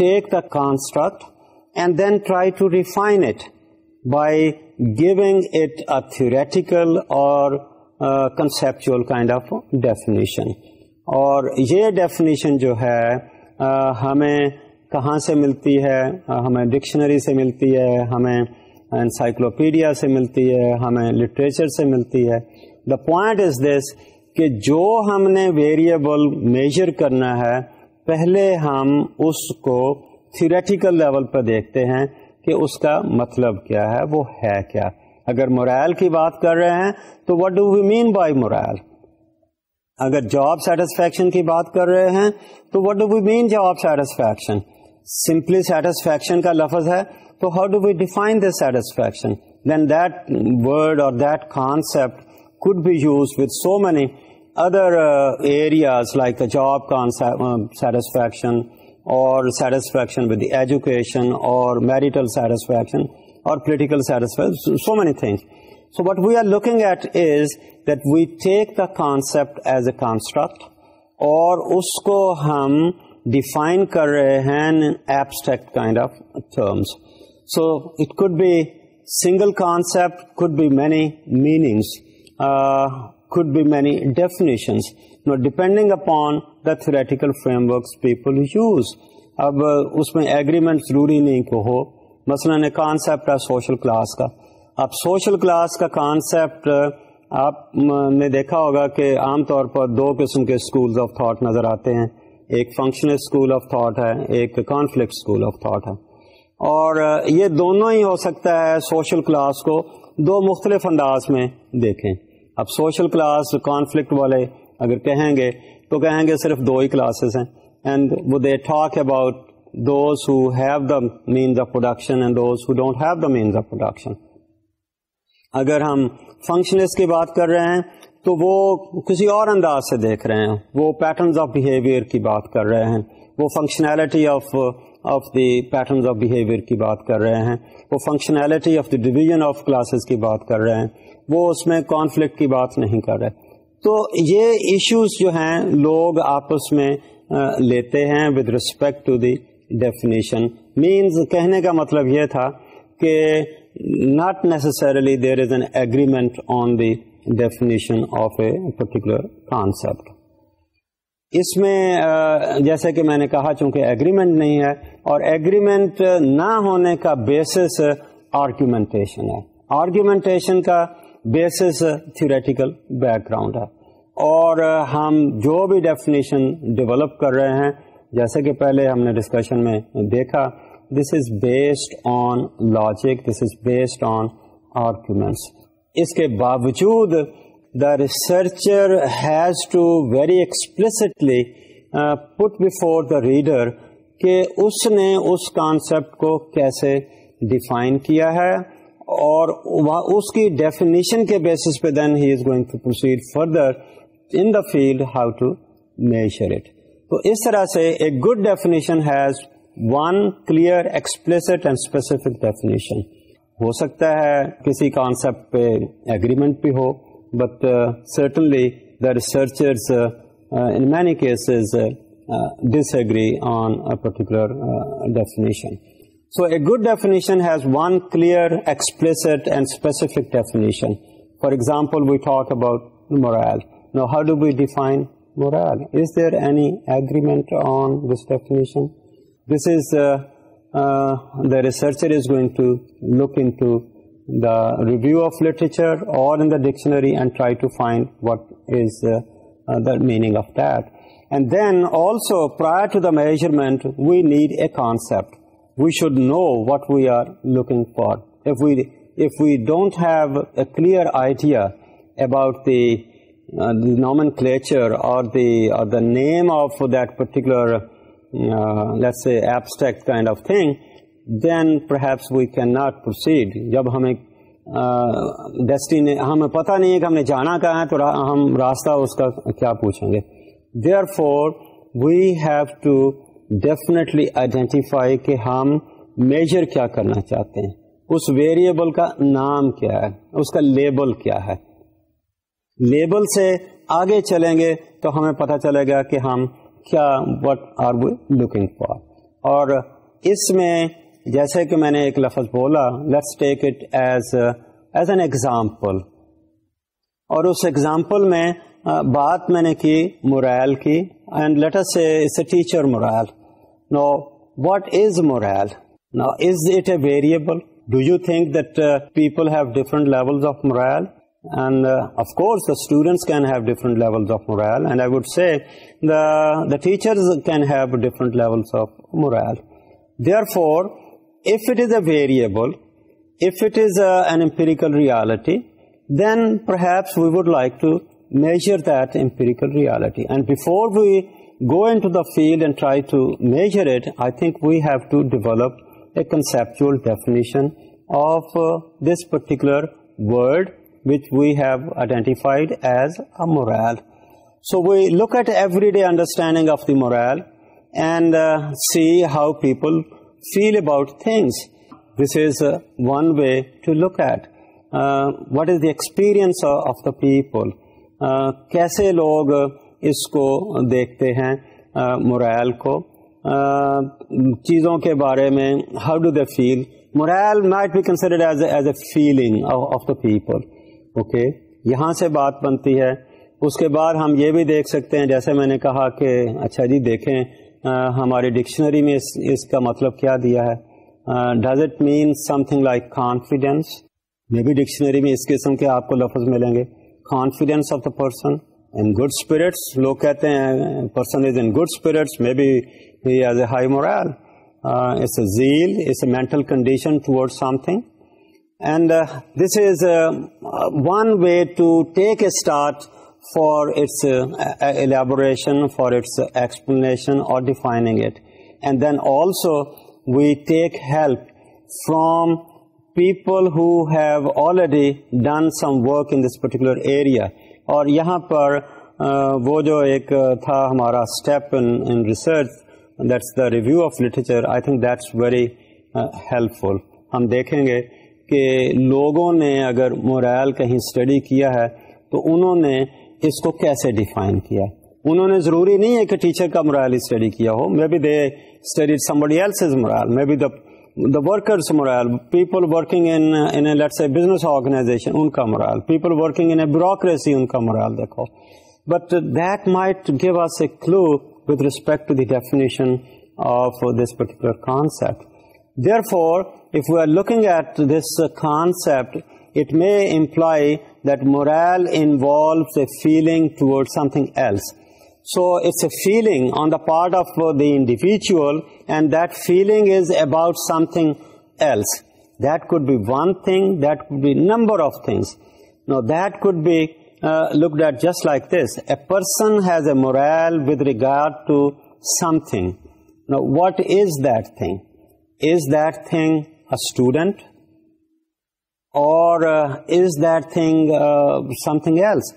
take the construct and then try to refine it by giving it a theoretical اور کنسیپچل کائنڈ آف ڈیفینیشن اور یہ ڈیفینیشن جو ہے uh, ہمیں کہاں سے ملتی ہے ہمیں ڈکشنری سے ملتی ہے ہمیں انسائکلوپیڈیا سے ملتی ہے ہمیں لٹریچر سے ملتی ہے دا پوائنٹ از دس کہ جو ہم نے ویریبل میجر کرنا ہے پہلے ہم اس کو تھیوریٹیکل لیول پہ دیکھتے ہیں کہ اس کا مطلب کیا ہے وہ ہے کیا اگر مورائل کی بات کر رہے ہیں تو what do we mean by morale اگر جاب سیٹسفیکشن کی بات کر رہے ہیں تو what do we mean job satisfaction simply satisfaction کا لفظ ہے تو how do we define this satisfaction then that word اور that concept could be use with so many other areas like the job satisfaction اور satisfaction with education اور marital satisfaction اور political satisfaction so many things so what we are looking at is that we take the concept as a construct اور اس کو ہم define کر رہے ہیں abstract kind of terms so it could be single could be many meanings could be many definitions note depending upon the theoretical frame works people use اب اس میں ایگریمنٹ ضروری نہیں کو ہو مثلاً کانسیپٹ ہے سوشل کلاس کا اب سوشل کلاس کا کانسیپٹ آپ نے دیکھا ہوگا کہ عام طور پر دو قسم کے اسکولز آف تھاٹ نظر آتے ہیں ایک فنکشنل اسکول آف تھاٹ ہے ایک کانفلکٹ اسکول آف تھاٹ ہے اور یہ دونوں ہی ہو سکتا ہے سوشل کلاس کو دو مختلف انداز میں دیکھیں اب سوشل کلاس کانفلکٹ والے اگر کہیں گے تو کہیں گے صرف دو ہی کلاسز ہیں اینڈ وہ they talk about those who have the means of production اگر ہم فنکشنس کی بات کر رہے ہیں تو وہ کسی اور انداز سے دیکھ رہے ہیں وہ پیٹرنز آف بہیویئر کی بات کر رہے ہیں وہ functionality of of the patterns of behaviour کی بات کر رہے ہیں وہ functionality of the division of classes کی بات کر رہے ہیں وہ اس میں کانفلکٹ کی بات نہیں کر رہے تو یہ ایشوز جو ہیں لوگ آپس میں لیتے ہیں with respect to the definition means کہنے کا مطلب یہ تھا کہ not necessarily there is an agreement on the definition of a particular concept اس میں جیسے کہ میں نے کہا چونکہ ایگریمنٹ نہیں ہے اور ایگریمنٹ نہ ہونے کا بیسس آرگیومنٹیشن ہے آرگیومنٹیشن کا بیسس تھیوریٹیکل بیک گراؤنڈ ہے اور ہم جو بھی ڈیفینیشن ڈیولپ کر رہے ہیں جیسے کہ پہلے ہم نے ڈسکشن میں دیکھا this is based on logic this is based on arguments اس کے باوجود the researcher has to very explicitly put before the reader کہ اس نے اس کانسیپٹ کو کیسے ڈیفائن کیا ہے اور اس کی ڈیفینیشن کے بیسس پہ then he is going to proceed further in the field how to measure it تو اس طرح سے a good definition has one clear explicit and specific definition ہو سکتا ہے کسی کانسیپٹ پہ اگریمنٹ بھی ہو but certainly the researchers in many cases disagree on particular definition so a good definition has one clear explicit and specific definition for example we talk about morale no how do we define morale is there any agreement on this definition this is Uh, the researcher is going to look into the review of literature or in the dictionary and try to find what is uh, uh, the meaning of that. And then also prior to the measurement, we need a concept. We should know what we are looking for. If we, if we don't have a clear idea about the, uh, the nomenclature or the, or the name of that particular let's a kind of thing then perhaps we can not proceed جب ہمیں uh, ہمیں پتہ نہیں ہے کہ ہم نے جانا کہاں ہے تو ہم راستہ اس کا کیا پوچھیں گے therefore we have to definitely identify کہ ہم میجر کیا کرنا چاہتے ہیں اس ویریبل کا نام کیا ہے اس کا لیبل کیا ہے لیبل سے آگے چلیں گے تو ہمیں پتہ چلے گا کہ ہم کیا what are we looking for اور اس میں جیسے کہ میں نے ایک لفظ بولا let's take it as as an example اور اس ایگزامپل میں بات میں نے کی مورائل کی and let's a teacher morale no what is morale no is it a variable do you think that people have different level of morale and uh, of course the students can have different levels of morale and I would say the, the teachers can have different levels of morale. Therefore, if it is a variable, if it is a, uh, an empirical reality, then perhaps we would like to measure that empirical reality. And before we go into the field and try to measure it, I think we have to develop a conceptual definition of uh, this particular word which we have identified as a morale. So we look at everyday understanding of the morale and uh, see how people feel about things. This is uh, one way to look at. Uh, what is the experience of the people? कैसे लोग इसको देखते हैं morale को चीज़ों के बारे में how do they feel morale might be considered as as a feeling of the people okay یہاں سے بات بنتی ہے اس کے بعد ہم یہ بھی دیکھ سکتے ہیں جیسے میں نے کہا کہ اچھا جی دیکھیں ہماری ڈکشنری میں اس اس کا مطلب کیا دیا ہے does it mean something like confidence بھی ڈکشنری میں اس قسم کے آپ کو لفظ ملیں گے confidence of the person in good spirits لوگ کہتے ہیں person is in good spirits may be high it's it's a a zeal mental condition something And uh, this is uh, one way to take a start for its uh, elaboration, for its explanation or defining it. And then also we take help from people who have already done some work in this particular area. Or यहाँ पर uh, वो जो एक uh, था हमारा step in in research that's the review of literature I think that's very helpful हम देखेंगे کہ لوگوں نے اگر مورائل کہیں اسٹڈی کیا ہے تو انہوں نے اس کو کیسے ڈیفائن کیا انہوں نے ضروری نہیں ہے کہ ٹیچر کا مورائل اسٹڈی کیا ہو may be they is morale may be the the workers morale people organization ان کا morale people working in a ان کا مورائل دیکھو but that might give us a clue with definition of this particular concept Therefore, if we are looking at this uh, concept, it may imply that morale involves a feeling towards something else. So it's a feeling on the part of uh, the individual and that feeling is about something else. That could be one thing, that could be number of things. Now that could be uh, looked at just like this. A person has a morale with regard to something. Now what is that thing? that اور is that thing some thing else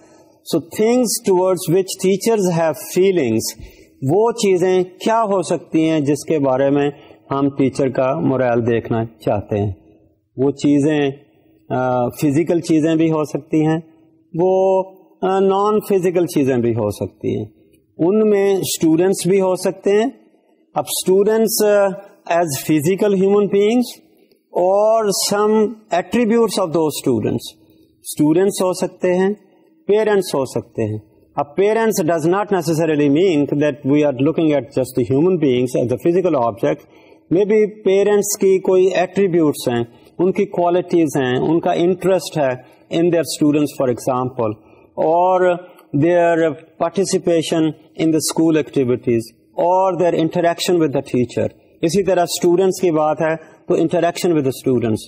so things have feelings وہ چیزیں کیا ہو سکتی ہیں جس کے بارے میں ہم ٹیچر کا مورائل دیکھنا چاہتے ہیں وہ چیزیں فزیکل چیزیں بھی ہو سکتی ہیں وہ نان فزیکل چیزیں بھی ہو سکتی ہیں ان میں اسٹوڈینٹس بھی ہو سکتے ہیں اب students as physical human beings اور some attributes of those students ہو سکتے ہیں پیرنٹس ہو سکتے ہیں اب parents does not necessarily mean that we are looking at just human being as the physical object may be parents کی کوئی ایٹریبیوٹس ہیں ان کی کوالٹیز ہیں ان کا انٹرسٹ ہے in their students for example اور their participation in the school activities اور their interaction with a teacher اسی طرح اسٹوڈینٹس کی بات ہے تو انٹریکشن ود اسٹوڈینٹس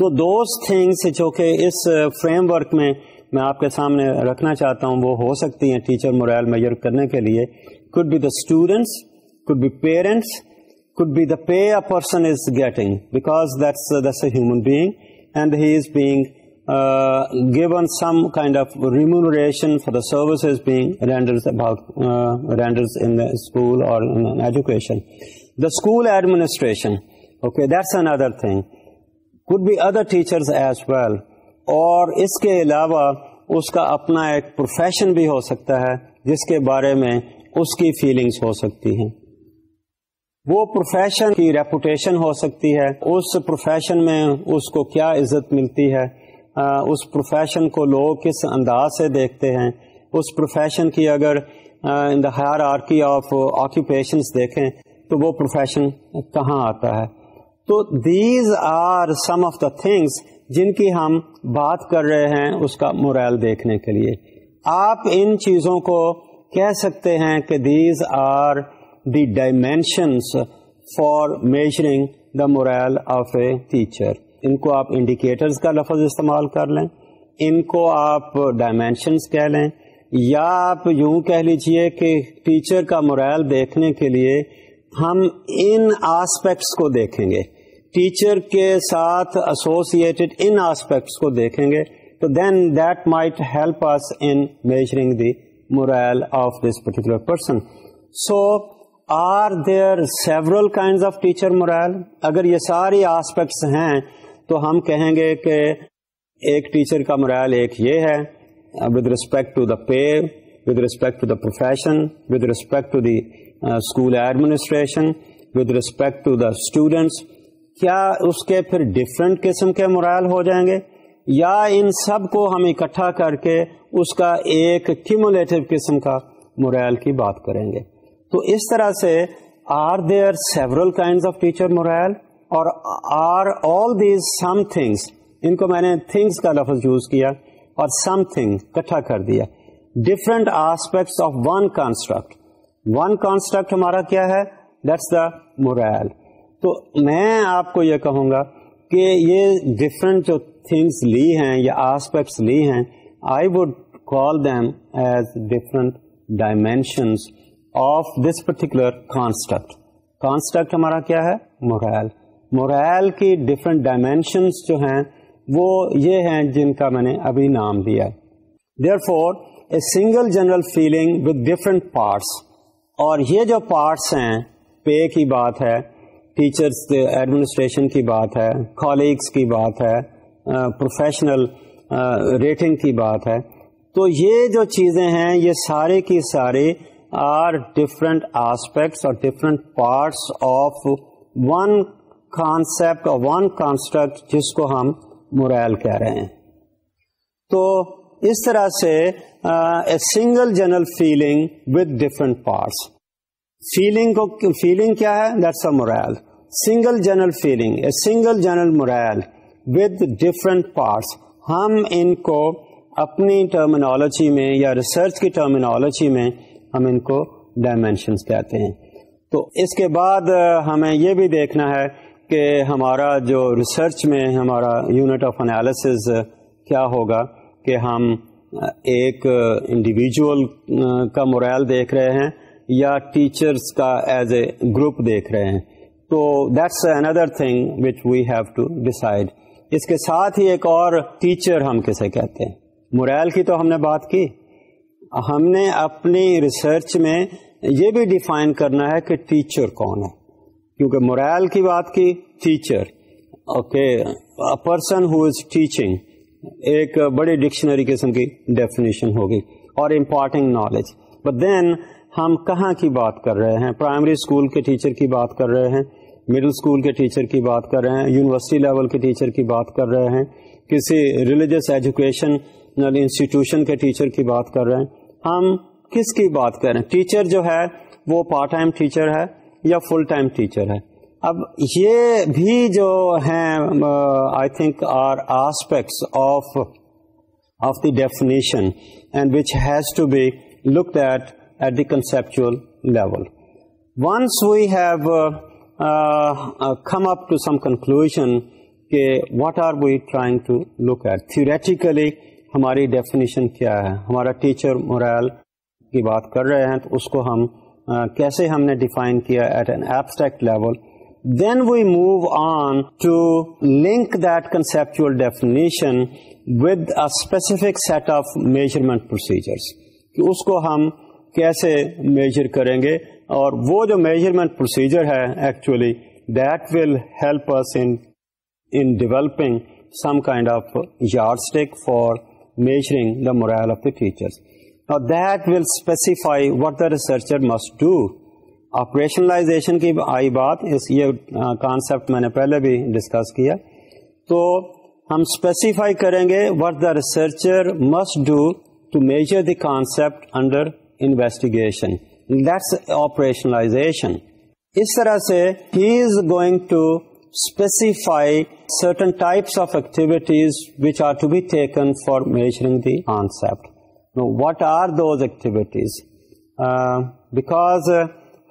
تو دوز تھنگس جو کہ اس فریم ورک میں میں آپ کے سامنے رکھنا چاہتا ہوں وہ ہو سکتی ہیں ٹیچر مورائل میور کرنے کے لیے could be the students could be parents could be the pay person is getting because that's this human being and he is being given some kind of remuneration for the services being renders renders service school اور education school administration okay another N other thing other be other well. اور اس کے علاوہ اس کا اپنا ایک profession بھی ہو سکتا ہے جس کے بارے میں اس کی فیلنگس ہو سکتی ہیں وہ پروفیشن کی ریپوٹیشن ہو سکتی ہے اس پروفیشن میں اس کو کیا عزت ملتی ہے اس پروفیشن کو لوگ کس انداز سے دیکھتے ہیں اس پروفیشن کی اگر in the hierarchy of occupations دیکھیں تو وہ پروفیشن کہاں آتا ہے تو these are some of the things جن کی ہم بات کر رہے ہیں اس کا مورائل دیکھنے کے لیے آپ ان چیزوں کو کہہ سکتے ہیں کہ these are the dimensions for measuring the morale of a teacher ان کو آپ انڈیکیٹرز کا لفظ استعمال کر لیں ان کو آپ ڈائمینشنس کہہ لیں یا آپ یوں کہہ لیجئے کہ ٹیچر کا مورائل دیکھنے کے لیے ہم ان آسپیکٹس کو دیکھیں گے ٹیچر کے ساتھ ایسوسیٹڈ ان آسپیکٹس کو دیکھیں گے تو then that might help us in measuring the morale of this particular person so are there several kind of teacher morale اگر یہ ساری آسپیکٹس ہیں تو ہم کہیں گے کہ ایک ٹیچر کا مورائل ایک یہ ہے with respect to the pay with respect to the profession with respect to the school administration with respect to the students کیا اس کے پھر ڈفرینٹ قسم کے مرائل ہو جائیں گے یا ان سب کو ہم اکٹھا کر کے اس کا ایک کیمولیٹو قسم کا مرائل کی بات کریں گے تو اس طرح سے are there several kind of teacher morale اور are all these some things ان کو میں نے تھنگس کا لفظ یوز کیا اور سم تھنگ اکٹھا کر دیا different aspects of one construct one construct ہمارا کیا ہے دیٹس دا مورائل تو میں آپ کو یہ کہوں گا کہ یہ ڈفرینٹ جو تھنگس لی ہیں یا آسپیکٹس لی ہیں I would call them as different dimensions of this particular construct construct ہمارا کیا ہے مورائل مورائل کی ڈفرینٹ ڈائمینشنس جو ہیں وہ یہ ہیں جن کا میں نے ابھی نام دیا therefore a single general feeling with different parts اور یہ جو پارٹس ہیں پے کی بات ہے ٹیچرس ایڈمنسٹریشن کی بات ہے کالیگس کی بات ہے پروفیشنل ریٹنگ کی بات ہے تو یہ جو چیزیں ہیں یہ سارے کی سارے آر ڈفرنٹ آسپیکٹس اور different parts of one concept اور ون کانسٹرکٹ جس کو ہم مورائل کہہ رہے ہیں تو اس طرح سے single general feeling with different parts feeling کو فیلنگ کیا ہے that's a morale single general feeling a single general morale different parts ہم ان کو اپنی ٹرمینالوجی میں یا ریسرچ کی ٹرمینالوجی میں ہم ان کو ڈائمینشنس کہتے ہیں تو اس کے بعد ہمیں یہ بھی دیکھنا ہے کہ ہمارا جو ریسرچ میں ہمارا یونٹ آف انالیسز کیا ہوگا کہ ہم ایک انڈیویجول کا مورائل دیکھ رہے ہیں یا ٹیچرس کا ایز اے گروپ دیکھ رہے ہیں تو that's another thing which we have to decide اس کے ساتھ ہی ایک اور ٹیچر ہم کسے کہتے ہیں مورائل کی تو ہم نے بات کی ہم نے اپنی ریسرچ میں یہ بھی ڈیفائن کرنا ہے کہ ٹیچر کون ہے کیونکہ مورائل کی بات کی teacher okay person who is teaching ایک بڑی ڈکشنری قسم کی ڈیفینیشن ہوگی اور امپارٹنگ نالج بٹ دین ہم کہاں کی بات کر رہے ہیں پرائمری اسکول کے ٹیچر کی بات کر رہے ہیں مڈل اسکول کے ٹیچر کی بات کر رہے ہیں یونیورسٹی لیول کے ٹیچر کی بات کر رہے ہیں کسی ریلیجس ایجوکیشن انسٹیٹیوشن کے ٹیچر کی بات کر رہے ہیں ہم کس کی بات کر رہے ہیں ٹیچر جو ہے وہ پارٹ ٹائم ٹیچر ہے یا فل ٹائم ٹیچر ہے اب یہ بھی جو ہیں I think are aspects of of the definition and which has to be look at at the conceptual level once we have come up to some conclusion کہ what are we trying to look at theoretically ہماری definition کیا ہے ہمارا teacher morale کی بات کر رہے ہیں تو اس کو ہم کیسے ہم نے ڈیفائن کیا at an abstract level then we move on to link that conceptual definition with افک سیٹ آف میجرمنٹ کہ اس کو ہم کیسے میجر کریں گے اور وہ جو میجرمنٹ پروسیجر ہے actually that will help us in developing some kind of yardstick for measuring the morale of the feature that will specify what the researcher must do operationalization کی آئی بات اس یہ کانسیپٹ میں نے پہلے بھی discuss کیا تو ہم اسپیسیفائی کریں گے what the researcher must do to measure the concept under investigation that's operationalisation اس طرح سے he is going to specify certain types of activities which are to be taken for measuring the concept what are those activities because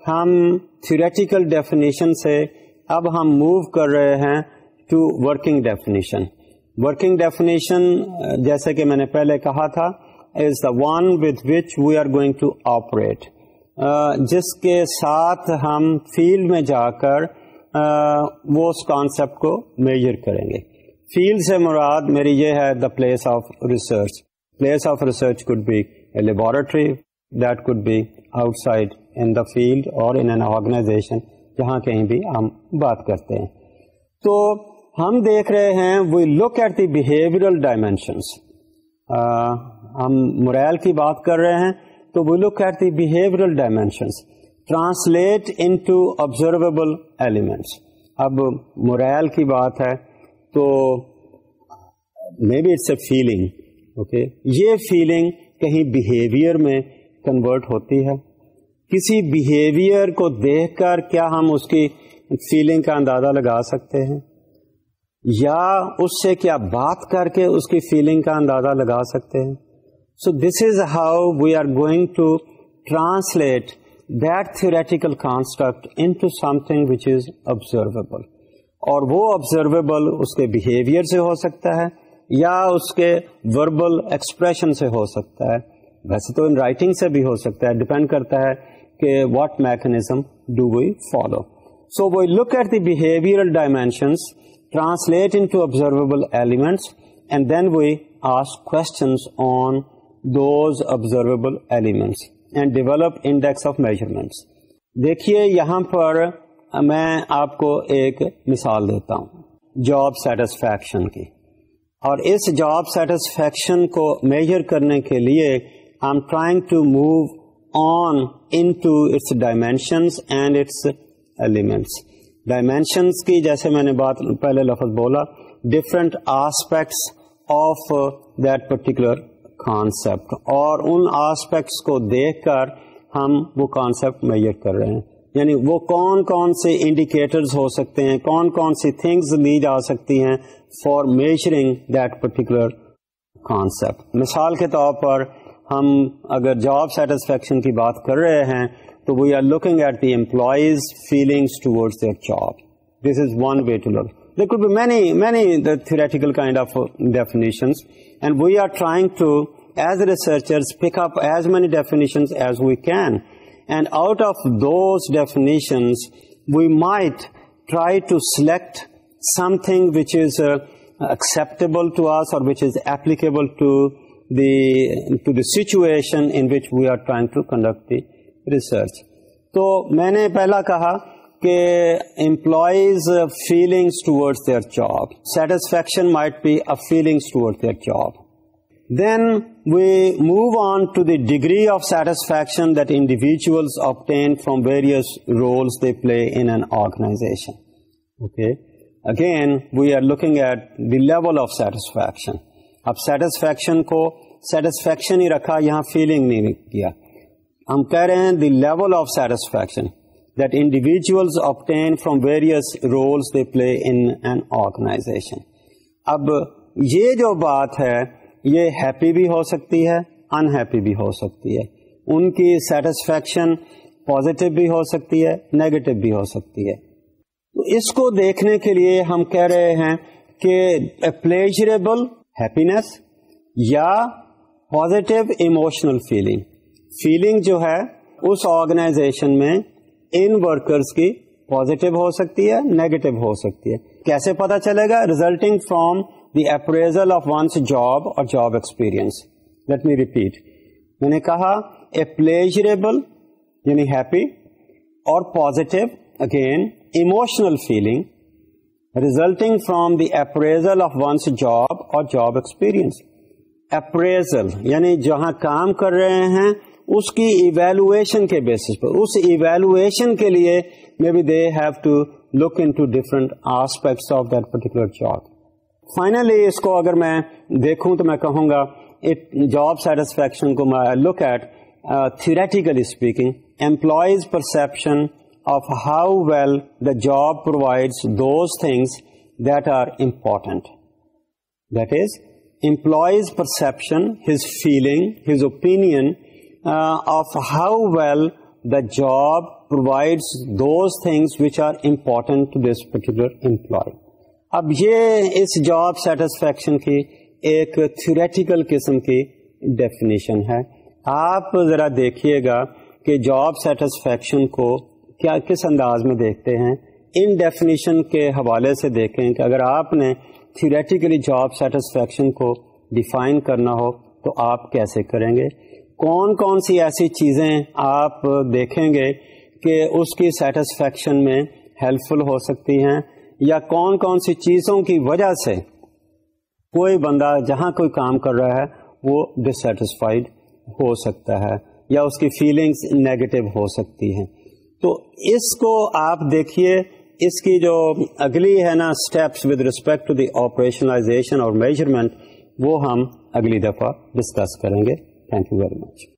ہم theoretical definition سے اب ہم move کر رہے ہیں to working definition working definition جیسے کہ میں نے پہلے کہا تھا is the one with which we are going to operate جس کے ساتھ ہم فیلڈ میں جا کر uh, وہ اس کانسیپٹ کو میجر کریں گے فیلڈ سے مراد میری یہ ہے the place of research place of research could be a laboratory that could be outside in the field اور ان این آرگنائزیشن جہاں کہیں بھی ہم بات کرتے ہیں تو ہم دیکھ رہے ہیں we look at the behavioural dimensions ہم مرائل کی بات کر رہے ہیں تو we look at the behavioural dimensions translate into observable elements اب مرائل کی بات ہے تو maybe it's a feeling okay یہ فیلنگ کہیں بہیویئر میں کنورٹ ہوتی ہے کسی بہیویئر کو دیکھ کر کیا ہم اس کی فیلنگ کا اندازہ لگا سکتے ہیں یا اس سے کیا بات کر کے اس کی فیلنگ کا اندازہ لگا سکتے ہیں so this is how we are going to translate that theoretical construct into something which is observable اور وہ آبزرویبل اس کے بہیویئر سے ہو سکتا ہے یا اس کے وربل ایکسپریشن سے ہو سکتا ہے ویسے تو ان رائٹنگ سے بھی ہو سکتا ہے ڈپینڈ کرتا ہے کہ what mechanism do we follow so we look at the behavioural dimensions translate into observable elements and then we on those observable elements and develop index of measurements دیکھیے یہاں پر میں آپ کو ایک مثال دیتا ہوں جاب سیٹسفیکشن کی اور اس جاب سیٹسفیکشن کو میجر کرنے کے لیے I am trying to move dimensions and its elements dimensions کی جیسے میں نے بات پہلے لفظ بولا of aspects of particular concept اور ان آسپیکٹس کو دیکھ کر ہم وہ کانسیپٹ میئر کر رہے ہیں یعنی وہ کون کون سے انڈیکیٹرز ہو سکتے ہیں کون کون سی تھنگز لی جا سکتی ہیں for measuring that particular concept مثال کے طور پر ہم اگر جاب سیٹسفیکشن کی بات کر رہے ہیں تو we are looking at the employees feeling towards their job this is one way to look there could be many many theoretical kind of definition and we are trying to as researchers researcher pick up as many definitions as we can and out of those definitions we might try to select something which is acceptable to us اور which is applicable to the to the سیچویشنگ to conduct the research تو میں نے پہلا کہا کہ employees feeling towards their job satisfaction their job then we move on to the degree of satisfaction that individual obtain from various roles they play انگناشن okay again we are looking at دیول of satisfaction اب satisfaction کو satisfaction ہی رکھا یہاں feeling نہیں کیا ہم کہہ رہے ہیں the level of satisfaction that from roles they play in organization اب یہ جو بات ہے یہ ہیپی بھی ہو سکتی ہے انہیپی بھی ہو سکتی ہے ان کی سیٹسفیکشن پازیٹو بھی ہو سکتی ہے نیگیٹو بھی ہو سکتی ہے اس کو دیکھنے کے لیے ہم کہہ رہے ہیں کہ پلیجریبل ہیپینیس یا پازیٹیو ایموشنل فیلنگ فیلنگ جو ہے اس آرگنائزیشن میں ان ورکرس کی پازیٹیو ہو سکتی ہے نیگیٹو ہو سکتی ہے کیسے پتا چلے گا resulting from the appraisal of one's job اور job experience let me repeat میں نے کہا اے پلیجریبل یعنی ہیپی اور positive again emotional feeling resulting from the appraisal of one's job اور جاب ایکسپیرینس اپریزل یعنی جہاں کام کر رہے ہیں اس کی ایویلویشن کے بیسس پر اس ایویلویشن کے لیے می have to look into different aspects of that particular job finally اس کو اگر میں دیکھوں تو میں کہوں گا جاب سیٹسفیکشن کو look at theoretically speaking employees perception of how well the job things those things important. Are is, that is employees perception his feeling his of of how well the job provides those things which are to this particular employee اب یہ اس job satisfaction کی ایک theoretical قسم کی definition ہے آپ ذرا دیکھیے گا کہ جاب سیٹسفیکشن کو کیا کس انداز میں دیکھتے ہیں ان ڈیفینیشن کے حوالے سے دیکھیں کہ اگر آپ نے تھیوریٹیکلی جاب سیٹسفیکشن کو ڈیفائن کرنا ہو تو آپ کیسے کریں گے کون کون سی ایسی چیزیں آپ دیکھیں گے کہ اس کی سیٹسفیکشن میں ہیلپ فل ہو سکتی ہیں یا کون کون سی چیزوں کی وجہ سے کوئی بندہ جہاں کوئی کام کر رہا ہے وہ ڈسٹسفائڈ ہو سکتا ہے یا اس کی فیلنگس نیگیٹو ہو سکتی ہیں تو اس کو آپ دیکھیے اس کی جو اگلی ہے نا steps with respect to the آپریشنائزیشن اور میجرمنٹ وہ ہم اگلی دفعہ ڈسکس کریں گے تھینک یو ویری مچ